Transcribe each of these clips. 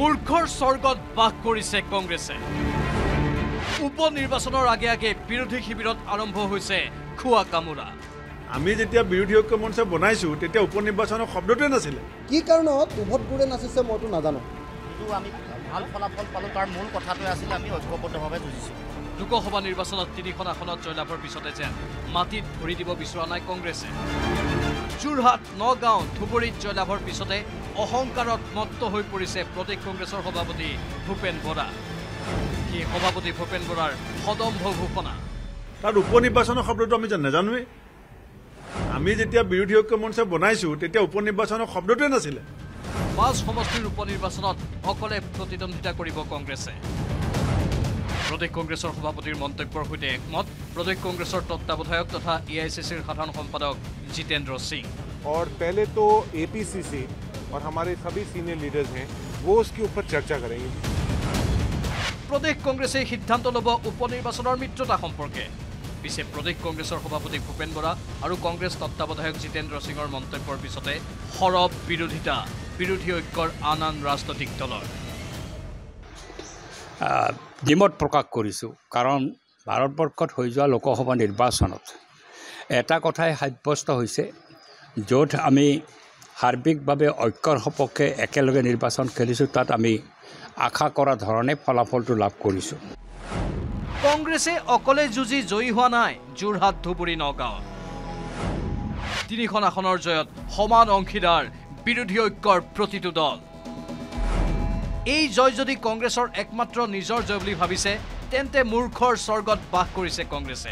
মূৰ্খৰ স্বৰ্গত বাস কৰিছে কংগ্ৰেছে। উপ নিৰ্বাচনৰ আগে আগে বিৰোধী শিবিৰত আৰম্ভ হৈছে খোৱা কামোৰা। আমি যেতিয়া বিৰোধী ঐক্য মঞ্চ বনাইছোঁ তেতিয়া উপ নিৰ্বাচনৰ শব্দটোৱে নাছিলে। কি কাৰণত উভত গুৰে নাচিছে মইতো নাজানো। কিন্তু আমি ভাল ফলাফল পালোঁ তাৰ মূল কথাটোৱে আছিলে আমি ঐক্যবদ্ধভাৱে যুঁজিছোঁ। লোকসভা নিৰ্বাচনত তিনিখন আসনত জয়লাভৰ পিছতে যেন মাটিত ভৰি দিব বিচৰা নাই কংগ্ৰেছে। যোৰহাট নগাঁও ধুবুৰীত জয়লাভৰ পিছতে অহংকাৰত মত্ত হৈ পৰিছে প্ৰদেশ কংগ্ৰেছৰ সভাপতি ভূপেন বৰা। সেই সভাপতি ভূপেন বৰাৰ সদম্ভ ঘোষণা? তাত উপ নিৰ্বাচনৰ শব্দটো আমি নাজানোৱেই। আমি যেতিয়া বিৰোধী ঐক্য মঞ্চ বনাইছোঁ তেতিয়া উপ নিৰ্বাচনৰ শব্দটোৱে নাছিলে। পাঁচ সমষ্টিৰ উপ নিৰ্বাচনত অকলে প্ৰতিদ্বন্দ্বিতা কৰিব কংগ্ৰেছে। প্ৰদেশ কংগ্ৰেছৰ সভাপতিৰ মন্তব্যৰ সৈতে একমত প্ৰদেশ কংগ্ৰেছৰ তত্বাৱধায়ক তথা এ আই চি চিৰ সাধাৰণ সম্পাদক জিতেন্দ্ৰ সিং और पहले तो एपीसीसी और हमारे सभी सीनियर लीडर्स हैं वो उसके ऊपर चर्चा करेंगे প্ৰদেশ কংগ্ৰেছে সিদ্ধান্ত ল'ব উপ নিৰ্বাচনৰ মিত্ৰতা সম্পৰ্কে পিছে প্ৰদেশ কংগ্ৰেছৰ সভাপতি ভূপেন বৰা আৰু কংগ্ৰেছ তত্বাৱধায়ক জিতেন্দ্ৰ সিঙৰ মন্তব্যৰ পিছতে সৰব বিৰোধিতা বিৰোধী ঐক্যৰ আন আন ৰাজনৈতিক দলৰ দ্বিমত প্ৰকাশ কৰিছোঁ। কাৰণ ভাৰতবৰ্ষত হৈ যোৱা লোকসভা নিৰ্বাচনত এটা কথাই সাব্যস্ত হৈছে য'ত আমি সাৰ্বিকভাৱে ঐক্যৰ সপক্ষে একেলগে নিৰ্বাচন খেলিছোঁ তাত আমি আশা কৰা ধৰণে ফলাফলটো লাভ কৰিছোঁ। কংগ্ৰেছে অকলে যুঁজি জয়ী হোৱা নাই যোৰহাট ধুবুৰী নগাঁৱত তিনিখন আসনৰ জয়ত সমান অংশীদাৰ বিৰোধী ঐক্যৰ প্ৰতিটো দল। এই জয় যদি কংগ্ৰেছৰ একমাত্ৰ নিজৰ জয় বুলি ভাবিছে তেন্তে মূৰ্খৰ স্বৰ্গত বাস কৰিছে কংগ্ৰেছে।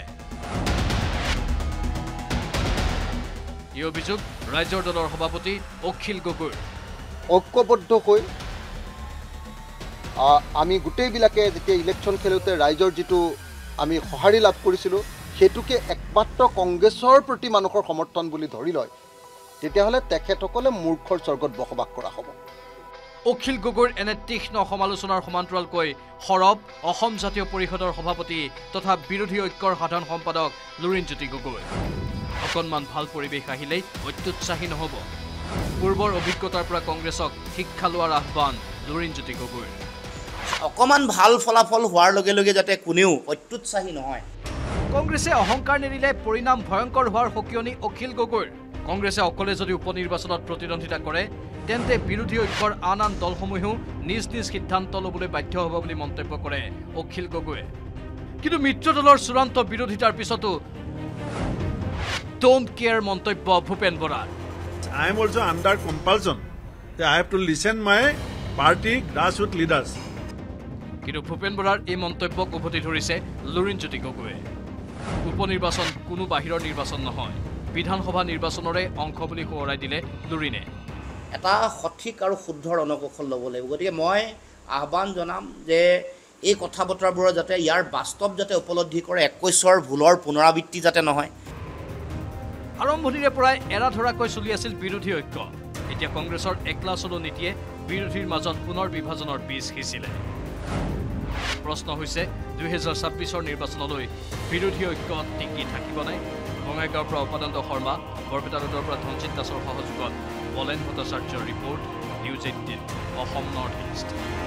এই অভিযোগ ৰাজ্যৰ দলৰ সভাপতি অখিল গগৈৰ। ঐক্যবদ্ধ হৈ আ, আমি গোটেইবিলাকে যেতিয়া ইলেকশ্যন খেলোঁতে ৰাইজৰ যিটো আমি সঁহাৰি লাভ কৰিছিলোঁ সেইটোকে একমাত্ৰ কংগ্ৰেছৰ প্ৰতি মানুহৰ সমৰ্থন বুলি ধৰি লয় তেতিয়াহ'লে তেখেতসকলে মূৰ্খৰ স্বৰ্গত বসবাস কৰা হ'ব। অখিল গগৈৰ এনে তীক্ষ্ণ সমালোচনাৰ সমান্তৰালকৈ সৰব অসম জাতীয় পৰিষদৰ সভাপতি তথা বিৰোধী ঐক্যৰ সাধাৰণ সম্পাদক লুৰিণজ্যোতি গগৈ। অকণমান ভাল পৰিৱেশ আহিলেই অত্যুৎসাহী নহ'ব। পূৰ্বৰ অভিজ্ঞতাৰ পৰা কংগ্ৰেছক শিক্ষা লোৱাৰ আহ্বান লুৰিণজ্যোতি গগৈৰ। অকণমান ভাল ফলাফল হোৱাৰ লগে লগে যাতে কোনেও অত্যুৎসাহী নহয়। কংগ্ৰেছে অহংকাৰ নেৰিলে পৰিণাম ভয়ংকৰ হোৱাৰ সকিয়নি অখিল গগৈৰ। কংগ্ৰেছে অকলে যদি উপ নিৰ্বাচনত প্ৰতিদ্বন্দ্বিতা কৰে তেন্তে বিৰোধী ঐক্যৰ আন আন দলসমূহেও নিজ নিজ সিদ্ধান্ত ল'বলৈ বাধ্য হ'ব বুলি মন্তব্য কৰে অখিল গগৈয়ে। কিন্তু মিত্ৰ দলৰ চূড়ান্ত বিৰোধিতাৰ পিছতো ডোণ্ট কেয়াৰ মন্তব্য ভূপেন বৰাৰ। I am also' under compulsion I have to listen my party leaders কিন্তু ভূপেন বৰাৰ এই মন্তব্যক উভতি ধৰিছে লুৰিণজ্যোতি গগৈয়ে। উপ নিৰ্বাচন কোনো বাহিৰৰ নিৰ্বাচন নহয়। বিধানসভা নিৰ্বাচনৰে অংশ বুলি সোঁৱৰাই দিলে লুৰিণে। এটা সঠিক আৰু শুদ্ধ ৰণকৌশল ল'ব লাগিব। গতিকে মই আহ্বান জনাম যে এই কথা বতৰাবোৰৰ যাতে ইয়াৰ বাস্তৱ যাতে উপলব্ধি কৰে একৈছৰ ভুলৰ পুনৰাবৃত্তি যাতে নহয়। আৰম্ভণিৰে পৰাই এৰা ধৰাকৈ চলি আছিল বিৰোধী ঐক্য। এতিয়া কংগ্ৰেছৰ একলা চলো নীতিয়ে বিৰোধীৰ মাজত পুনৰ বিভাজনৰ বীজ সিঁচিলে। প্ৰশ্ন হৈছে দুহেজাৰ ছাব্বিছৰ নিৰ্বাচনলৈ বিৰোধী ঐক্য টিকি থাকিবনে বঙাইগাঁৱৰ পৰা উপানন্দ শৰ্মা বৰপেটা ৰোডৰ পৰা ধনজিৎ দাসৰ সহযোগত বলেন ভট্টাচাৰ্যৰ report News Eighteen Assam North East